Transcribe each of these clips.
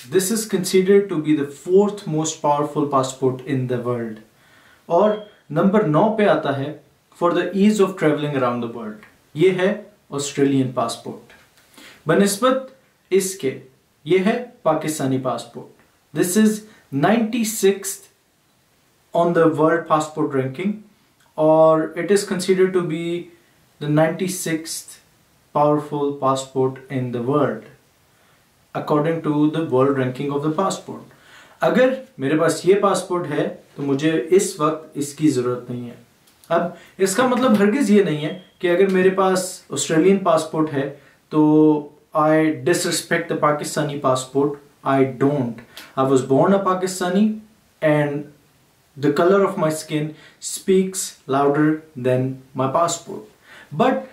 this is considered to be the fourth most powerful passport in the world. और number नौ पे आता है for the ease of travelling around the world ये है Australian passport बनस्बत इसके ये है Pakistani passport this is ninety six on the world passport ranking और it is considered to be the ninety six powerful passport in the world according to the world ranking of the passport. अगर मेरे पास ये passport है तो मुझे इस वक्त इसकी ज़रूरत नहीं है। अब इसका मतलब हरगिज़ ये नहीं है कि अगर मेरे पास ऑस्ट्रेलियन पासपोर्ट है तो I disrespect the Pakistani passport I don't I was born a Pakistani and the colour of my skin speaks louder than my passport but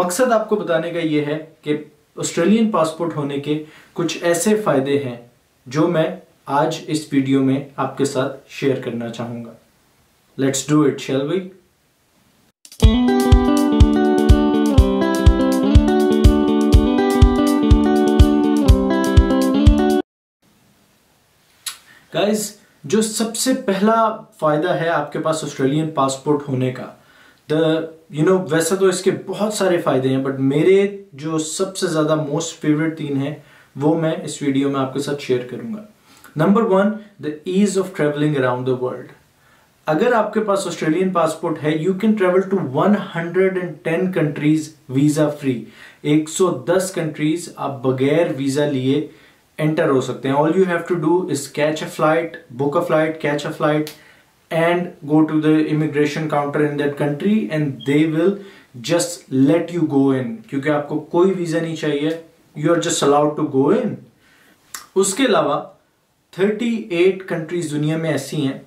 मकसद आपको बताने का यह है कि ऑस्ट्रेलियन पासपोर्ट होने के कुछ ऐसे फ़ायदे हैं जो मैं आज इस वीडियो में आपके साथ शेयर करना चाहूँगा। Let's do it shall we guys जो सबसे पहला फ़ायदा है आपके पास ऑस्ट्रेलियन पासपोर्ट होने का द यू नो वैसे तो इसके बहुत सारे फ़ायदे हैं बट मेरे जो सबसे ज़्यादा मोस्ट फेवरेट तीन हैं, वो मैं इस वीडियो में आपके साथ शेयर करूँगा। Number one the ease of travelling around the world अगर आपके पास ऑस्ट्रेलियन पासपोर्ट है you can travel to 110 countries visa free 110 countries आप बगैर वीज़ा लिए एंटर हो सकते हैं। All you have to do is catch a flight book a flight catch a flight and go to the immigration counter in that country, and they will just let you go in. क्योंकि आपको कोई visa नहीं चाहिए. You are just allowed to go in उसके अलावा 38 countries दुनिया में ऐसी हैं,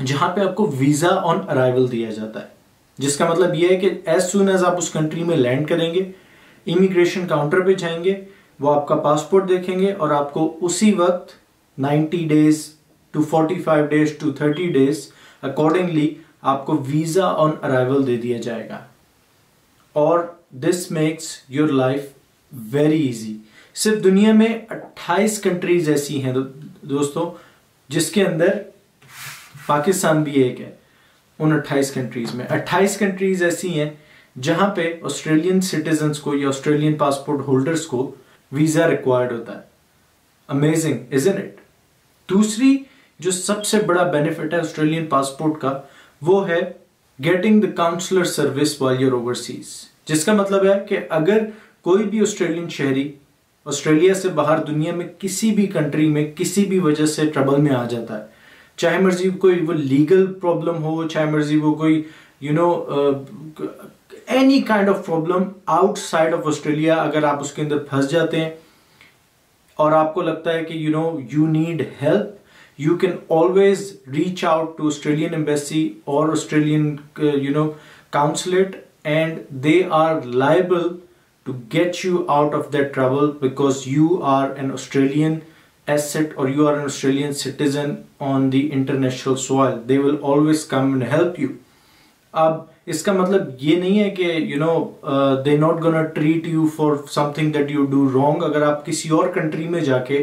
जहाँ पे आपको वीज़ा ऑन अराइवल दिया जाता है। जिसका मतलब यह है कि एज सुन एज आप उस कंट्री में लैंड करेंगे इमिग्रेशन काउंटर पे जाएँगे, वो आपका पासपोर्ट देखेंगे और आपको उसी वक्त 90 days to 45 days to 30 days accordingly आपको वीज़ा ऑन अराइवल दे दिया जाएगा। और this makes your life very easy सिर्फ़ दुनिया में 28 कंट्रीज़ ऐसी हैं दो, दोस्तों जिसके अंदर पाकिस्तान भी एक है उन 28 कंट्रीज़ में। 28 कंट्रीज़ ऐसी हैं जहाँ पे ऑस्ट्रेलियन सिटीजन को या ऑस्ट्रेलियन पासपोर्ट होल्डर्स को वीज़ा रिक्वायर्ड होता है। अमेजिंग इज़ इन इट दूसरी जो सबसे बड़ा बेनिफिट है ऑस्ट्रेलियन पासपोर्ट का, वो है getting the consular service while you're overseas जिसका मतलब है कि अगर कोई भी ऑस्ट्रेलियन शहरी ऑस्ट्रेलिया से बाहर दुनिया में किसी भी कंट्री में किसी भी वजह से ट्रबल में आ जाता है, चाहे मर्ज़ी कोई वो लीगल प्रॉब्लम हो, चाहे मर्ज़ी वो कोई you know any kind of problem outside of Australia अगर आप उसके अंदर फंस जाते हैं और आपको लगता है कि you know you need help you can always reach out to Australian embassy or Australian uh, you know consulate and they are liable to get you out of that trouble because you are an Australian asset or you are an Australian citizen on the international soil they will always come and help you अब इसका मतलब ये नहीं है कि you know they not gonna treat you for something that you do wrong अगर आप किसी और कंट्री में जाके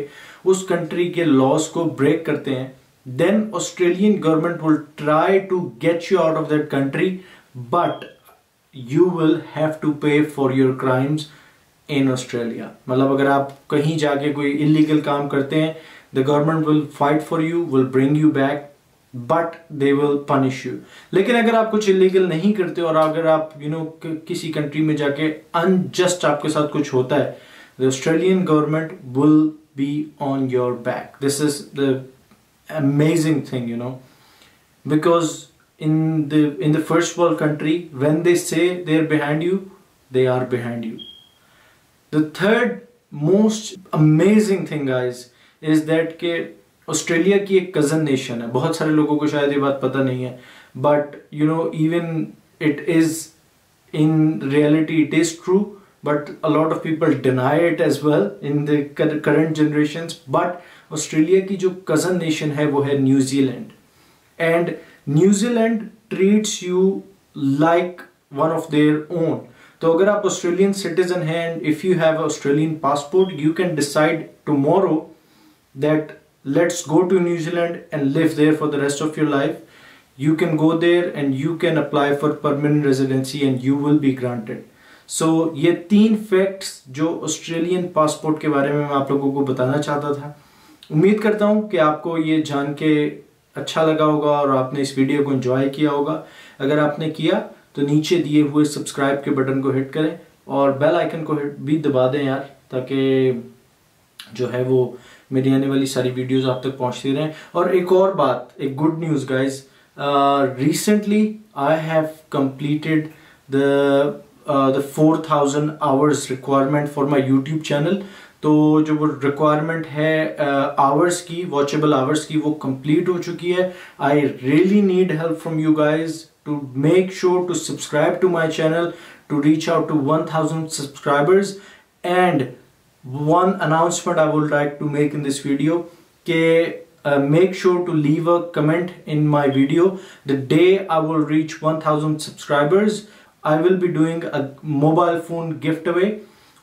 उस कंट्री के लॉस को ब्रेक करते हैं। Then Australian government will try to get you out of that country but you will have to pay for your crimes in Australia मतलब अगर आप कहीं जाके कोई इलीगल काम करते हैं the government will fight for you will bring you back but they will punish you लेकिन अगर आप कुछ इलीगल नहीं करते और अगर आप यू you नो know, किसी कंट्री में जाके अनजस्ट आपके साथ कुछ होता है the Australian government will be on your back this is the amazing thing you know because in the in the first world country when they say they're behind you they are behind you the third most amazing thing guys is that के Australia की एक cousin nation है बहुत सारे लोगों को शायद ये बात पता नहीं है but you know even it is in reality it is true but a lot of people deny it as well in the current generations but Australia की जो कज़न नेशन है वो है New Zealand and New Zealand treats you like one of their own तो अगर आप Australian citizen हैं and if you have Australian passport you can decide tomorrow that let's go to New Zealand and live there for the rest of your life you can go there and you can apply for permanent residency and you will be granted So so, ये तीन facts जो Australian passport के बारे में मैं आप लोगों को बताना चाहता था। उम्मीद करता हूँ कि आपको ये जान के अच्छा लगा होगा और आपने इस वीडियो को एंजॉय किया होगा। अगर आपने किया तो नीचे दिए हुए सब्सक्राइब के बटन को हिट करें और बेल आइकन को हिट भी दबा दें यार ताकि जो है वो मेरी आने वाली सारी वीडियोस आप तक पहुँचती रहें। और एक और बात एक good news guys recently I have completed the the four thousand hours requirement for my YouTube channel तो जो वो रिक्वायरमेंट है आवर्स uh, की वॉचेबल आवर्स की वो कंप्लीट हो चुकी है. I really need help from you guys to make sure to subscribe to my channel to reach out to one thousand subscribers and one announcement I like to make in this video ke uh, make sure to leave a comment in my video. The day I will reach 1000 subscribers I will be doing a mobile phone gift away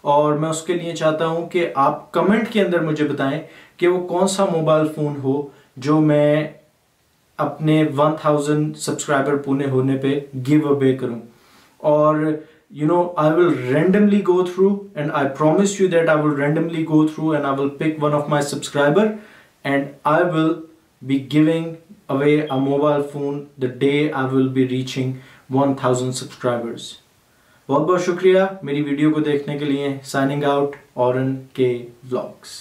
और मैं उसके लिए चाहता हूँ कि आप comment के अंदर मुझे बताएँ कि वो कौन सा मोबाइल फ़ोन हो जो मैं अपने 1000 सब्सक्राइबर पूरे होने पे गिव अवे करूँ। और you know I will randomly go through and I promise you that I will randomly go through and I will pick one of my subscriber and I will be giving away a mobile phone the day I will be reaching 1000 subscribers बहुत बहुत शुक्रिया मेरी video को देखने के लिए signing out और के व्लॉग्स